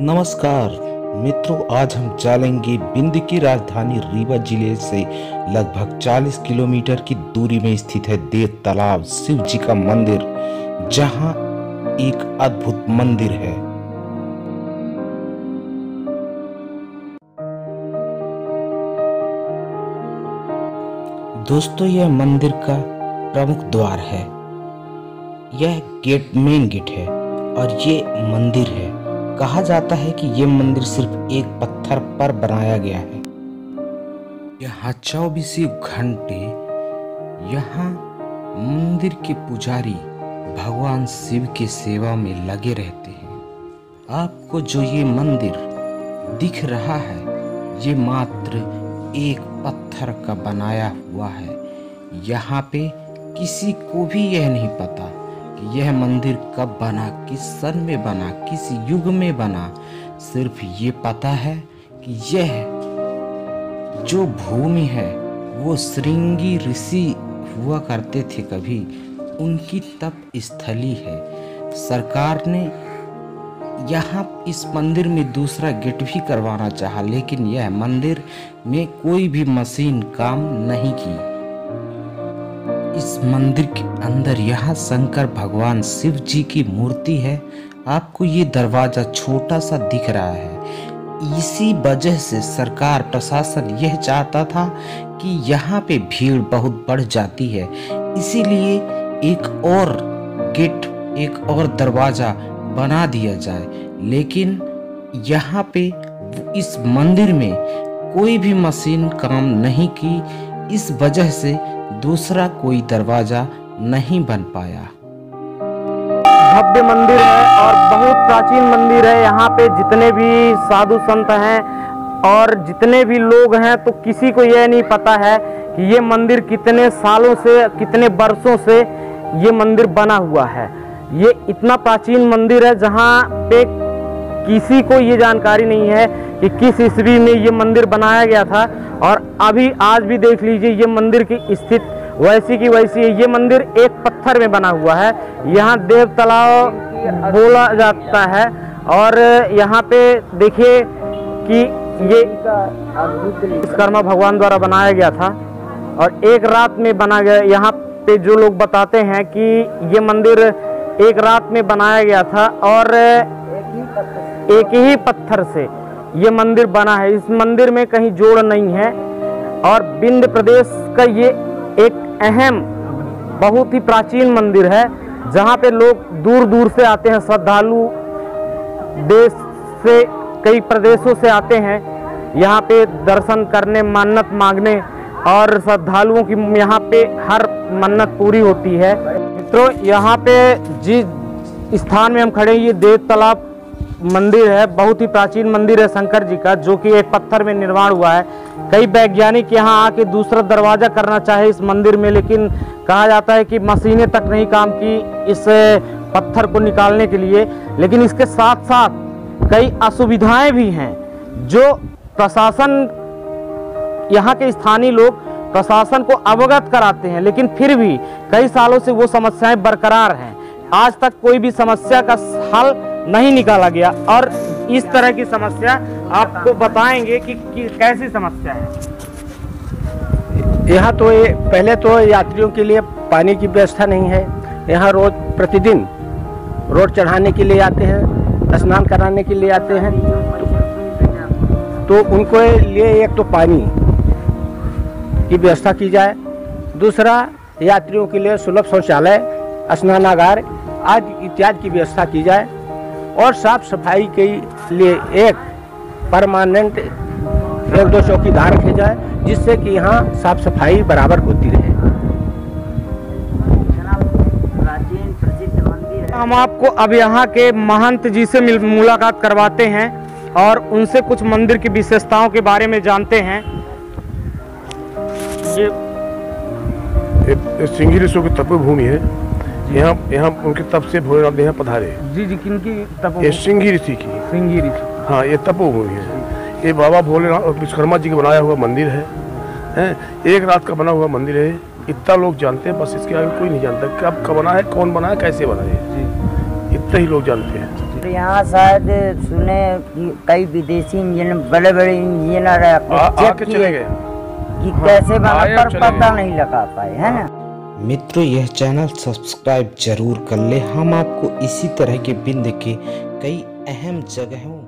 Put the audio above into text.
नमस्कार, मित्रों, आज हम चलेंगे बिंद की राजधानी रीवा ज़िले से लगभग 40 किलोमीटर की दूरी में स्थित है देव तालाब, शिव जी का मंदिर, जहाँ एक अद्भुत मंदिर है। दोस्तों, यह मंदिर का प्रमुख द्वार है। यह गेट, मेन गेट है और ये मंदिर है। कहा जाता है कि ये मंदिर सिर्फ़ एक पत्थर पर बनाया गया है। यहाँ चौबीस घंटे यहाँ मंदिर के पुजारी भगवान शिव की सेवा में लगे रहते हैं। आपको जो ये मंदिर दिख रहा है, ये मात्र एक पत्थर का बनाया हुआ है। यहाँ पे किसी को भी यह नहीं पता यह मंदिर कब बना, किस सन में बना, किस युग में बना, सिर्फ़ ये पता है कि यह जो भूमि है, वो श्रृंगी ऋषि हुआ करते थे कभी, उनकी तप स्थली है। सरकार ने यहाँ इस मंदिर में दूसरा गेट भी करवाना चाहा, लेकिन यह मंदिर में कोई भी मशीन काम नहीं की। इस मंदिर के अंदर यहाँ शंकर भगवान शिव जी की मूर्ति है। आपको ये दरवाज़ा छोटा सा दिख रहा है। इसी वजह से सरकार प्रशासन यह चाहता था कि यहाँ पे भीड़ बहुत बढ़ जाती है। इसीलिए एक और गेट, एक और दरवाज़ा बना दिया जाए। लेकिन यहाँ पे इस मंदिर में कोई भी मशीन काम नहीं की। इस वजह से दूसरा कोई दरवाज़ा नहीं बन पाया। भव्य मंदिर है और बहुत प्राचीन मंदिर है। यहाँ पे जितने भी साधु संत हैं और जितने भी लोग हैं तो किसी को यह नहीं पता है कि ये मंदिर कितने सालों से, कितने वर्षों से ये मंदिर बना हुआ है। ये इतना प्राचीन मंदिर है जहाँ पे किसी को ये जानकारी नहीं है कि किस ईस्वी में ये मंदिर बनाया गया था और अभी आज भी देख लीजिए ये मंदिर की स्थिति, वैसी की वैसी है। ये मंदिर एक पत्थर में बना हुआ है। यहाँ देव तालाब बोला जाता है और यहाँ पे देखिए कि ये विश्वकर्मा भगवान द्वारा बनाया गया था और एक रात में बना गया। यहाँ पे जो लोग बताते हैं कि ये मंदिर एक रात में बनाया गया था और एक ही पत्थर से। ये मंदिर बना है। इस मंदिर में कहीं जोड़ नहीं है। और बिंद प्रदेश का ये एक अहम, बहुत ही प्राचीन मंदिर है, जहाँ पे लोग दूर दूर से आते हैं। श्रद्धालु देश से, कई प्रदेशों से आते हैं। यहाँ पे दर्शन करने, मन्नत मांगने और श्रद्धालुओं की, यहाँ पे हर मन्नत पूरी होती है। मित्रों, यहाँ पे जिस स्थान में हम खड़े हैं, ये देव तालाब मंदिर है, बहुत ही प्राचीन मंदिर है शंकर जी का, जो कि एक पत्थर में निर्माण हुआ है। कई वैज्ञानिक यहाँ आके दूसरा दरवाज़ा करना चाहे इस मंदिर में, लेकिन कहा जाता है कि मशीनें तक नहीं काम की इस पत्थर को निकालने के लिए। लेकिन इसके साथ साथ कई असुविधाएँ भी हैं, जो प्रशासन, यहाँ के स्थानीय लोग प्रशासन को अवगत कराते हैं, लेकिन फिर भी कई सालों से वो समस्याएँ बरकरार हैं। आज तक कोई भी समस्या का हल नहीं निकाला गया। और इस तरह की समस्या आपको बताएँगे कि, कि कैसी समस्या है। यहाँ तो ये पहले तो यात्रियों के लिए पानी की व्यवस्था नहीं है। यहाँ रोज प्रतिदिन रोड चढ़ाने के लिए आते हैं स्नान कराने के लिए आते हैं। तो, तो उनको लिए एक तो पानी की व्यवस्था की जाए। दूसरा यात्रियों के लिए सुलभ शौचालय स्नानागार आदि इत्यादि की व्यवस्था की जाए। और साफ़ सफ़ाई के लिए एक परमानेंट एक दो चौकीदार रखे जाए जिससे कि यहाँ साफ़ सफ़ाई बराबर होती रहे। हम आपको अब यहाँ के महंत जी से मुलाकात करवाते हैं और उनसे कुछ मंदिर की विशेषताओं के बारे में जानते हैं। ये ये सिंगी ऋषियों की तपोभूमि है। यहाँ यहाँ उनके तप से भोलेनाथ यहाँ पधारे। जी जी किनकी तप ये सिंगी ऋषि की। सिंगी ऋषि। हाँ ये तपोभूमि है। ये बाबा भोलेनाथ और विश्वकर्मा जी का बनाया हुआ मंदिर है। हैं एक रात का बना हुआ मंदिर है। इतना लोग जानते हैं बस इसके आगे कोई नहीं जानता कब का बना है कौन बना है कैसे बना है। इतना ही लोग जानते हैं। और यहाँ शायद सुने कई विदेशी इंजन बड़े बड़े इंजीनियर आके चले गए। कि कैसे बना पर पता नहीं लगा पाए है ना? मित्रों, यह चैनल सब्सक्राइब ज़रूर कर ले। हम आपको इसी तरह के बिंद के कई अहम जगहों